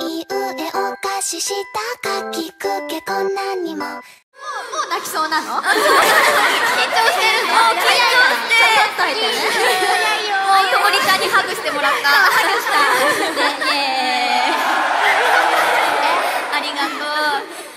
いうえお菓子したかきくけこんなにももう泣きそうなの？緊張してるの？緊張してちょっと入ってね。もうともりちゃんにハグしてもらった。ハグしたありがとう。